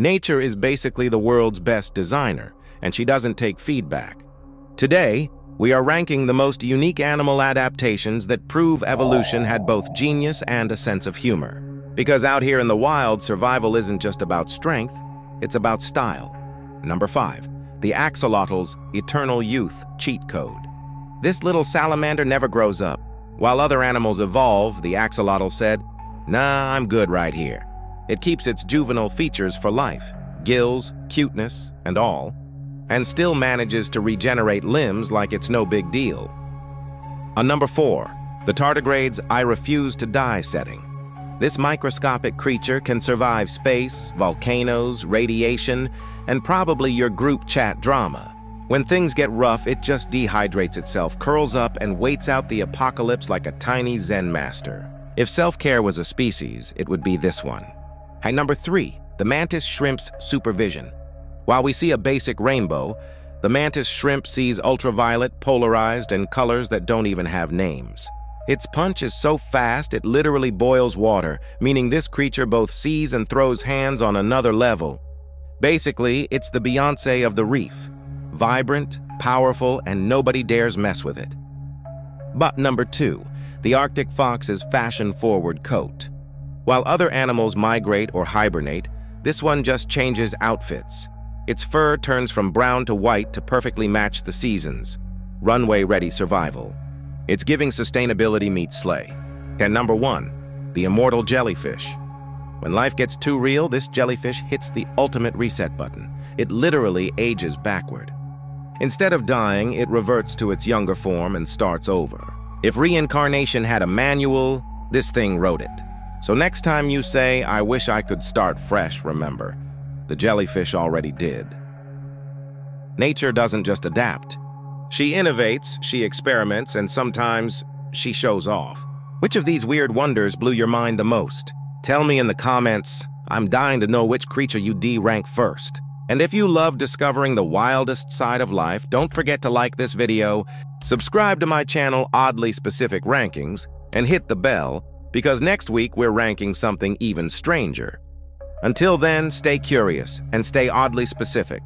Nature is basically the world's best designer, and she doesn't take feedback. Today, we are ranking the most unique animal adaptations that prove evolution had both genius and a sense of humor. Because out here in the wild, survival isn't just about strength, it's about style. Number 5. The Axolotl's Eternal Youth Cheat Code. This little salamander never grows up. While other animals evolve, the axolotl said, Nah, I'm good right here. It keeps its juvenile features for life, gills, cuteness, and all, and still manages to regenerate limbs like it's no big deal. On number four, the tardigrade's I refuse to die setting. This microscopic creature can survive space, volcanoes, radiation, and probably your group chat drama. When things get rough, it just dehydrates itself, curls up, and waits out the apocalypse like a tiny Zen master. If self-care was a species, it would be this one. At number three, the mantis shrimp's supervision. While we see a basic rainbow, the mantis shrimp sees ultraviolet, polarized, and colors that don't even have names. Its punch is so fast it literally boils water, meaning this creature both sees and throws hands on another level. Basically, it's the Beyonce of the reef. Vibrant, powerful, and nobody dares mess with it. But number two, the Arctic fox's fashion-forward coat. While other animals migrate or hibernate, this one just changes outfits. Its fur turns from brown to white to perfectly match the seasons. Runway-ready survival. It's giving sustainability meets sleigh. And number one, the immortal jellyfish. When life gets too real, this jellyfish hits the ultimate reset button. It literally ages backward. Instead of dying, it reverts to its younger form and starts over. If reincarnation had a manual, this thing wrote it. So next time you say, I wish I could start fresh, remember, the jellyfish already did. Nature doesn't just adapt. She innovates, she experiments, and sometimes she shows off. Which of these weird wonders blew your mind the most? Tell me in the comments. I'm dying to know which creature you D-rank first. And if you love discovering the wildest side of life, don't forget to like this video, subscribe to my channel Oddly Specific Rankings, and hit the bell, because next week we're ranking something even stranger. Until then, stay curious and stay oddly specific.